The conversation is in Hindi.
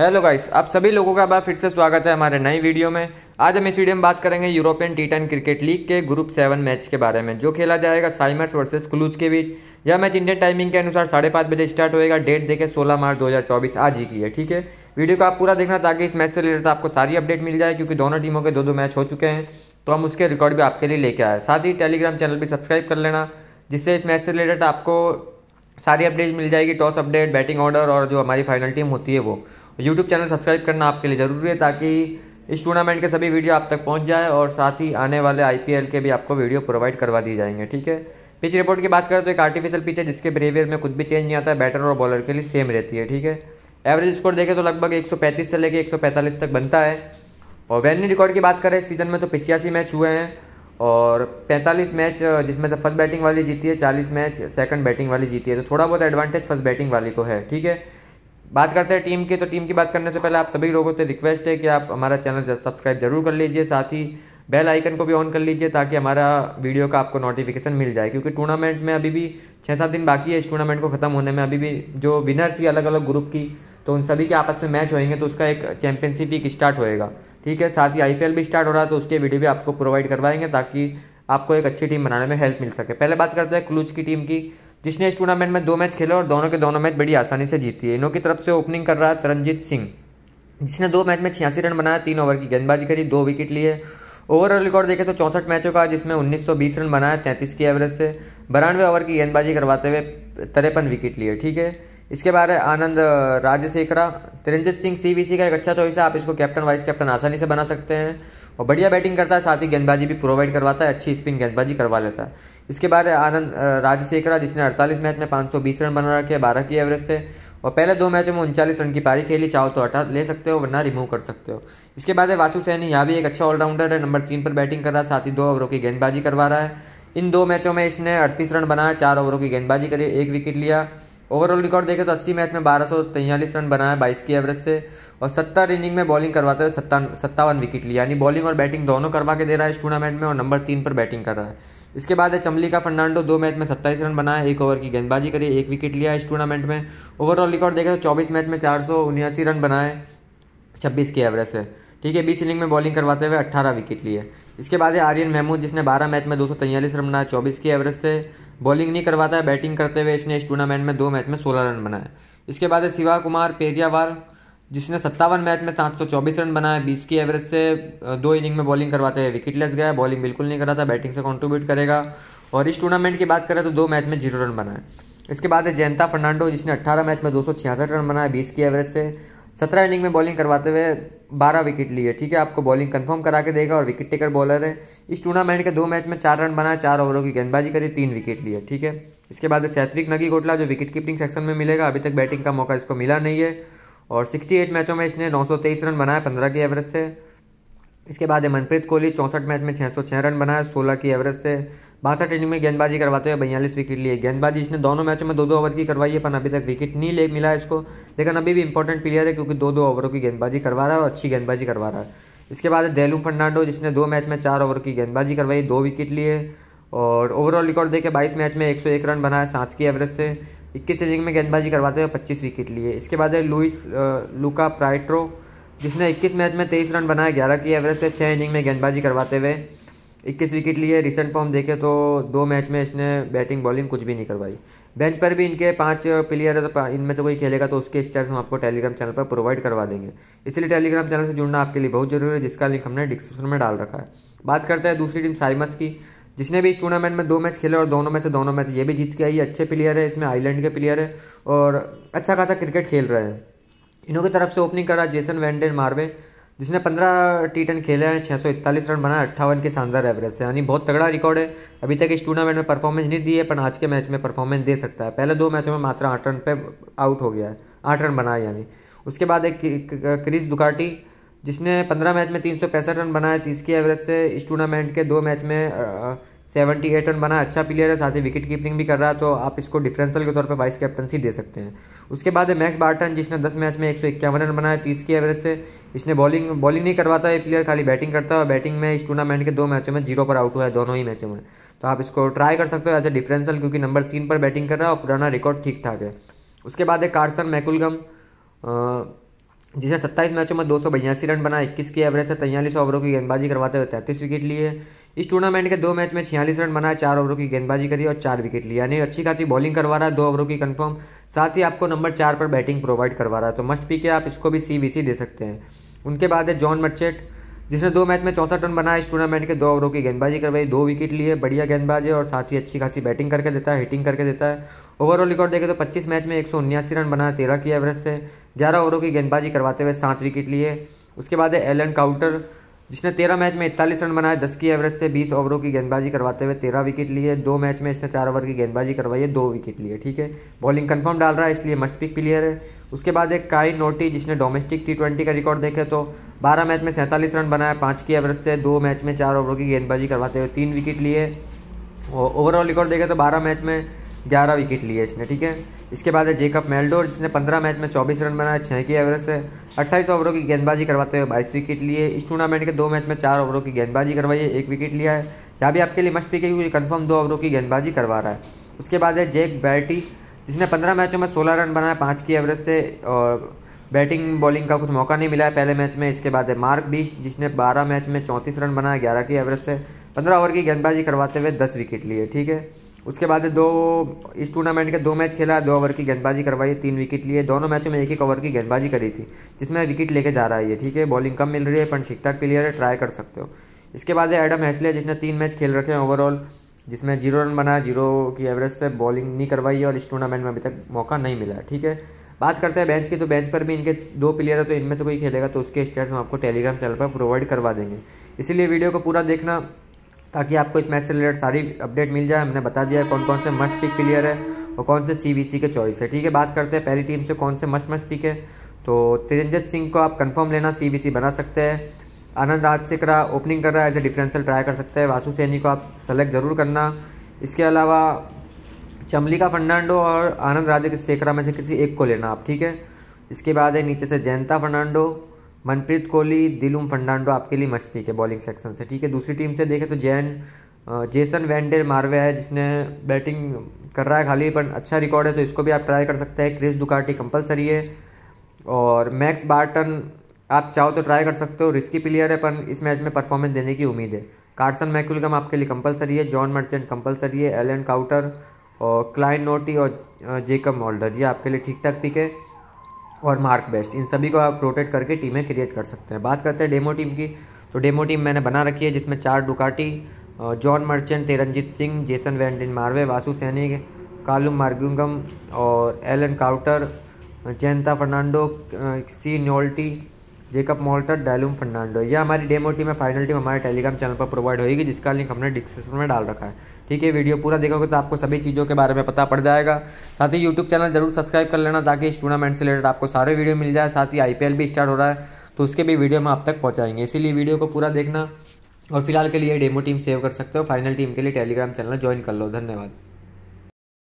हेलो गाइस आप सभी लोगों का बार फिर से स्वागत है हमारे नई वीडियो में। आज हम इस वीडियो में बात करेंगे European T ten cricket league के ग्रुप सेवन मैच के बारे में, जो खेला जाएगा साइमर्स वर्सेस क्लूज के बीच। यह मैच इंडियन टाइमिंग के अनुसार साढ़े पाँच बजे स्टार्ट होएगा डेट देखे सोलह मार्च दो हज़ार चौबीस आज ही की है, ठीक है? वीडियो को आप पूरा देखना ताकि इस मैच से रिलेटेड आपको सारी अपडेट मिल जाए, क्योंकि दोनों टीमों के दो दो मैच हो चुके हैं तो हम उसके रिकॉर्ड भी आपके लिए लेके आए साथ ही टेलीग्राम चैनल भी सब्सक्राइब कर लेना, जिससे इस मैच से रिलेटेड आपको सारी अपडेट मिल जाएगी टॉस अपडेट बैटिंग ऑर्डर और जो हमारी फाइनल टीम होती है वो। यूट्यूब चैनल सब्सक्राइब करना आपके लिए ज़रूरी है ताकि इस टूर्नामेंट के सभी वीडियो आप तक पहुँच जाए और साथ ही आने वाले आईपीएल के भी आपको वीडियो प्रोवाइड करवा दिए जाएँगे, ठीक है? पिच रिपोर्ट की बात करें तो एक आर्टिफिशियल पिच है जिसके बिहेवियर में कुछ भी चेंज नहीं आता है बैटर और बॉलर के लिए सेम रहती है, ठीक है? एवरेज स्कोर देखें तो लगभग 135 से लेकर 145 तक बनता है। और वेन्यू रिकॉर्ड की बात करें सीज़न में तो पिचासी मैच हुए हैं और 45 मैच जिसमें से फ़र्स्ट बैटिंग वाली जीती है 40 मैच सेकंड बैटिंग वाली जीती है। तो थोड़ा बहुत एडवांटेज फ़र्स्ट बैटिंग वाली को है, ठीक है? बात करते हैं टीम की तो टीम की बात करने से पहले आप सभी लोगों से रिक्वेस्ट है कि आप हमारा चैनल सब्सक्राइब ज़रूर कर लीजिए, साथ ही बेल आइकन को भी ऑन कर लीजिए ताकि हमारा वीडियो का आपको नोटिफिकेशन मिल जाए, क्योंकि टूर्नामेंट में अभी भी छः सात दिन बाकी है, इस टूर्नामेंट को खत्म होने में अभी भी जो विनर थी अलग अलग ग्रुप की तो उन सभी के आपस में मैच होएँगे तो उसका एक चैंपियनशिप वीक स्टार्ट होएगा। ठीक है, साथ ही आईपीएल भी स्टार्ट हो रहा है तो उसके वीडियो भी आपको प्रोवाइड करवाएँगे ताकि आपको एक अच्छी टीम बनाने में हेल्प मिल सके। पहले बात करते हैं क्लूज की टीम की जिसने इस टूर्नामेंट में दो मैच खेले और दोनों के दोनों मैच बड़ी आसानी से जीती है। इनों की तरफ़ से ओपनिंग कर रहा है तरनजीत सिंह, जिसने दो मैच में छियासी रन बनाया तीन ओवर की गेंदबाजी करी, दो विकेट लिए। ओवरऑल रिकॉर्ड देखें तो चौंसठ मैचों का जिसमें 1920 रन बनाया तैंतीस की एवरेज से, बानवे ओवर की गेंदबाजी करवाते हुए तिरपन विकेट लिए। ठीक है इसके बाद आनंद राजशेखरा, तिरंजित सिंह सीवीसी का एक अच्छा चॉइस है, आप इसको कैप्टन वाइस कैप्टन आसानी से बना सकते हैं। और बढ़िया बैटिंग करता है, साथ ही गेंदबाजी भी प्रोवाइड करवाता है, अच्छी स्पिन गेंदबाजी करवा लेता है। इसके बाद आनंद राजशेखरा, जिसने 48 मैच में 520 रन बना रखे बारह की एवरेज से, और पहले दो मैचों में उनचालीस रन की पारी खेली, चाहो तो हटा ले सकते हो, वरना रिमूव कर सकते हो। इसके बाद है, वासु सैनी, यहाँ भी एक अच्छा ऑलराउंडर है, नंबर तीन पर बैटिंग कर रहा है, साथ ही दो ओवरों की गेंदबाजी करवा रहा है। इन दो मैचों में इसने अड़तीस रन बनाया चार ओवरों की गेंदबाजी करी, एक विकेट लिया। ओवरऑल रिकॉर्ड देखें तो 80 मैच में बारह रन बनाया बाईस की एवरेज से, और सत्तर इनिंग में बॉलिंग करवाते हुए सत्तावन विकेट लिया। यानी बॉलिंग और बैटिंग दोनों करवा के दे रहा है इस टूर्नामेंट में, और नंबर तीन पर बैटिंग कर रहा है। इसके बाद है चमली का फर्नांडो, दो मैच में सत्ताईस रन बनाया एक ओवर की गेंदबाजी करी, एक विकेट लिया इस टूर्नामेंट में। ओवरऑल रिकॉर्ड देखें तो चौबीस मैच में चार रन बनाए, छब्बीस की एवरेज से। ठीक है, बीस इनिंग में बॉलिंग करवाते हुए अट्ठारह विकेट लिए। इसके बाद है आर्यन महमूद, जिसने बारह मैच में दो रन बनाया चौबीस की एवरेज से बॉलिंग नहीं करवाता है बैटिंग करते हुए इसने इस टूर्नामेंट में दो मैच में सोलह रन बनाए। इसके बाद है शिवा कुमार पेरियावाल जिसने सत्तावन मैच में सात सौ चौबीस रन बनाए, बीस की एवरेज से दो इनिंग में बॉलिंग करवाते हुए विकेट लेस गया बॉलिंग बिल्कुल नहीं करा था बैटिंग से कॉन्ट्रीब्यूट करेगा। और इस टूर्नामेंट की बात करें तो दो मैच में ज़ीरो रन बनाए। इसके बाद है जयंता फर्नांडो, जिसने अट्ठारह मैच में दो सौ छियासठ रन बनाए, बीस की एवरेज से सत्रह इनिंग में बॉलिंग करवाते हुए बारह विकेट लिए, ठीक है? आपको बॉलिंग कंफर्म करा के देगा और विकेट टेकर बॉलर है। इस टूर्नामेंट के दो मैच में चार रन बनाए, चार ओवरों की गेंदबाजी करी, तीन विकेट लिए, ठीक है? इसके बाद सैत्विक नगी कोटला जो विकेट कीपिंग सेक्शन में मिलेगा। अभी तक बैटिंग का मौका इसको मिला नहीं है। और सिक्सटी मैचों में इसने नौ सौ तेईस रन बनाए, पंद्रह की एवरेज से। इसके बाद है मनप्रीत कोहली, चौंसठ मैच में छः सौ छः रन बनाया सोलह की एवरेज से बासठ इनिंग में गेंदबाजी करवाते हुए बयालीस विकेट लिए। गेंदबाजी इसने दोनों मैचों में दो दो ओवर की करवाई है, पर अभी तक विकेट नहीं ले मिला इसको। लेकिन अभी भी इंपॉर्टेंट प्लेयर है, क्योंकि दो दो ओवरों की गेंदबाजी करवा रहा है और अच्छी गेंदबाजी करवा रहा है। इसके बाद है देलू फर्नांडो, जिसने दो मैच में चार ओवर की गेंदबाजी करवाई, दो विकेट लिए। और ओवरऑल रिकॉर्ड देखे, बाईस मैच में एक सौ एक रन बनाया सात की एवरेज से इक्कीस इनिंग में गेंदबाजी करवाते हुए पच्चीस विकेट लिए। इसके बाद है लुइस लुका प्राइट्रो जिसने 21 मैच में 23 रन बनाया 11 की एवरेज से छः इनिंग में गेंदबाजी करवाते हुए इक्कीस विकेट लिए रिसेंट फॉर्म देखे तो दो मैच में इसने बैटिंग बॉलिंग कुछ भी नहीं करवाई। बेंच पर भी इनके पाँच प्लेयर है तो इनमें से कोई खेलेगा तो उसके स्टार्स हम आपको टेलीग्राम चैनल पर प्रोवाइड करवा देंगे। इसलिए टेलीग्राम चैनल से जुड़ना आपके लिए बहुत ज़रूरी है, जिसका लिंक हमने डिस्क्रिप्शन में डाल रखा है। बात करते हैं दूसरी टीम साइमस की। जिसने भी इस टूर्नामेंट में दो मैच खेले और दोनों में से दोनों मैच, ये भी जीत के आई, अच्छे प्लेयर है, इसमें आइलैंड के प्लेयर है और अच्छा खासा क्रिकेट खेल रहे हैं। इन्हों की तरफ़ से ओपनिंग करा जेसन वैंडेन मार्वे, जिसने पंद्रह टी टेन खेले हैं छः सौ इकतालीस रन बनाए, अट्ठावन के शानदार एवरेज से। यानी बहुत तगड़ा रिकॉर्ड है। अभी तक इस टूर्नामेंट में परफॉर्मेंस नहीं दी है, पर आज के मैच में परफॉर्मेंस दे सकता है। पहले दो मैचों में मात्र आठ रन पे आउट हो गया है। आठ रन बनाए, यानी। उसके बाद एक क्रिस दुकाटी, जिसने पंद्रह मैच में तीन सौ पैंसठ रन बनाए, तीस की एवरेज से। इस टूर्नामेंट के दो मैच में सेवेंटी एट रन बना अच्छा प्लेयर है, साथ ही विकेट कीपिंग भी कर रहा है तो आप इसको डिफरेंशियल के तौर पर वाइस कैप्टनसी दे सकते हैं। उसके बाद है मैक्स बार्टन जिसने दस मैच में एक सौ इक्यावन रन बनाया तीस की एवरेज से। इसने बॉलिंग बॉलिंग नहीं करवाता है प्लेयर खाली बैटिंग करता है, और बैटिंग में इस टूर्नामेंट के दो मैचों में ज़ीरो पर आउट हुआ है, दोनों ही मैचों में। तो आप इसको ट्राई कर सकते हो एज ए डिफरेंशियल क्योंकि नंबर तीन पर बैटिंग कर रहा है, और पुराना रिकॉर्ड ठीक ठाक है। उसके बाद है कार्सन मैकुलगम जिसने सत्ताईस मैचों में दो सौ बयासी रन बनाए, इक्कीस की एवरेज से तैयलीस ओवरों की गेंदबाजी करवाते हुए तैंतीस विकेट लिए। इस टूर्नामेंट के दो मैच में छियालीस रन बनाए, चार ओवरों की गेंदबाजी करी और चार विकेट लिया यानी अच्छी खासी बॉलिंग करवा रहा है, दो ओवरों की कंफर्म। साथ ही आपको नंबर चार पर बैटिंग प्रोवाइड करवा रहा है। तो मस्ट पी के आप इसको भी सी दे सकते हैं। उनके बाद है जॉन मर्चेट। जिसने दो मैच में चौसठ रन बनाया इस टूर्नामेंट के दो ओवरों की गेंदबाजी करवाई, दो विकेट लिए, बढ़िया गेंदबाज है और साथ ही अच्छी खासी बैटिंग करके देता है हिटिंग करके देता है। ओवरऑल रिकॉर्ड देखें तो 25 मैच में एक रन बनाया तेरह की एवरेज से। ग्यारह ओवरों की गेंदबाजी करवाते हुए सात विकेट लिए। उसके बाद है एलन काउटर जिसने तेरह मैच में इकतालीस रन बनाए, दस की एवरेज से बीस ओवरों की गेंदबाजी करवाते हुए तेरह विकेट लिए। दो मैच में इसने चार ओवर की गेंदबाजी करवाई है, दो विकेट लिए, ठीक है? बॉलिंग कंफर्म डाल रहा है, इसलिए मस्ट पिक प्लेयर है। उसके बाद एक काई नोटी, जिसने डोमेस्टिक टी ट्वेंटी का रिकॉर्ड देखे तो बारह मैच में सैंतालीस रन बनाया पाँच की एवरेज से, दो मैच में चार ओवरों की गेंदबाजी करवाते हुए तीन विकेट लिए। ओवरऑल रिकॉर्ड देखे तो बारह मैच में ग्यारह विकेट लिए इसने, ठीक है? इसके बाद है जेकब मेल्डोर जिसने पंद्रह मैच में चौबीस रन बनाए छः की एवरेज से अट्ठाईस ओवरों की गेंदबाजी करवाते हुए बाईस विकेट लिए। इस टूर्नामेंट के दो मैच में चार ओवरों की गेंदबाजी करवाई है, एक विकेट लिया है। यहाँ भी आपके लिए मस्ट पी क्योंकि कन्फर्म दो ओवरों की गेंदबाजी करवा रहा है। उसके बाद है जेक बैटी जिसने पंद्रह मैचों में सोलह रन बनाए, पाँच की एवरेज से, और बैटिंग बॉलिंग का कुछ मौका नहीं मिला है पहले मैच में। इसके बाद है मार्क बीस्ट जिसने बारह मैच में चौंतीस रन बनाया ग्यारह की एवरेज से पंद्रह ओवर की गेंदबाजी करवाते हुए दस विकेट लिए, ठीक है? उसके बाद दो, इस टूर्नामेंट के दो मैच खेला, दो ओवर की गेंदबाजी करवाई, तीन विकेट लिए। दोनों मैचों में एक एक ओवर की गेंदबाजी करी थी, जिसमें विकेट लेके जा रहा है ये, ठीक है? बॉलिंग कम मिल रही है पर ठीक ठाक प्लेयर है ट्राई कर सकते हो। इसके बाद है एडम हैसले जिसने तीन मैच खेल रखे हैं ओवरऑल जिसमें ज़ीरो रन बनाया ज़ीरो की एवरेज से बॉलिंग नहीं करवाई है और इस टूर्नामेंट में अभी तक मौका नहीं मिला है, ठीक है? बात करते हैं बेंच की तो बेंच पर भी इनके दो प्लेयर है तो इनमें से कोई खेलेगा तो उसके स्टेट्स हम आपको टेलीग्राम चैनल पर प्रोवाइड करवा देंगे। इसीलिए वीडियो को पूरा देखना ताकि आपको इस मैच से रिलेटेड सारी अपडेट मिल जाए। हमने बता दिया है कौन कौन से मस्ट पिक प्लेयर है और कौन से सी के चॉइस है। ठीक है, बात करते हैं पहली टीम से कौन से मस्ट मस्ट पिक है। तो तिरंजित सिंह को आप कंफर्म लेना सी बना सकते हैं। आनंद राजशेखरा ओपनिंग कर रहा है एज ए डिफरेंशियल ट्राई कर सकते हैं। वासु सैनी को आप सेलेक्ट ज़रूर करना। इसके अलावा चमलिका फर्नांडो और आनंद राजे शेखरा में से किसी एक को लेना आप, ठीक है? इसके बाद है नीचे से जयंता फर्नांडो। मनप्रीत कोहली, दिलूम फर्नांडो आपके लिए मस्ट पिक है बॉलिंग सेक्शन से, ठीक है? दूसरी टीम से देखें तो जैन जेसन वैंडेर मारवे है, जिसने बैटिंग कर रहा है खाली, पर अच्छा रिकॉर्ड है तो इसको भी आप ट्राई कर सकते हैं। क्रिस दुकाटी कंपलसरी है। और मैक्स बार्टन, आप चाहो तो ट्राई कर सकते हो रिस्की प्लेयर है, पर इस मैच में परफॉर्मेंस देने की उम्मीद है। कार्सन मैकुलगम आपके लिए कंपलसरी है, जॉन मर्चेंट कंपलसरी है, एलन काउटर, और क्लाइन नोटी और जेकब मॉल्डर, ये आपके लिए ठीक ठाक पिक है। और मार्क बेस्ट इन सभी को आप रोटेट करके टीमें क्रिएट कर सकते हैं। बात करते हैं डेमो टीम की तो डेमो टीम मैंने बना रखी है, जिसमें चार Ducati John Merchant Taranjeet Singh Jason वैंडिन मार्वे वासु सैनी कालू मार्गुंगम और एलन काउटर जयंता फर्नांडो सी न्योल्टी जेकब मोल्टर डैलूम फर्नांडो। ये हमारी डेमो टीम है, फाइनल टीम हमारे टेलीग्राम चैनल पर प्रोवाइड होगी जिसका लिंक हमने डिस्क्रिप्शन में डाल रखा है। ठीक है वीडियो पूरा देखोगे तो आपको सभी चीज़ों के बारे में पता पड़ जाएगा। साथ ही यूट्यूब चैनल ज़रूर सब्सक्राइब कर लेना, ताकि इस टूर्नामेंट से रिलेटेड आपको सारे वीडियो मिल जाए। साथ ही IPL भी स्टार्ट हो रहा है तो उसके भी वीडियो हम आप तक पहुँचाएँगे। इसीलिए वीडियो को पूरा देखना और फ़िलहाल के लिए डेमो टीम सेव कर सकते हो। फाइनल टीम के लिए टेलीग्राम चैनल ज्वाइन कर लो। धन्यवाद।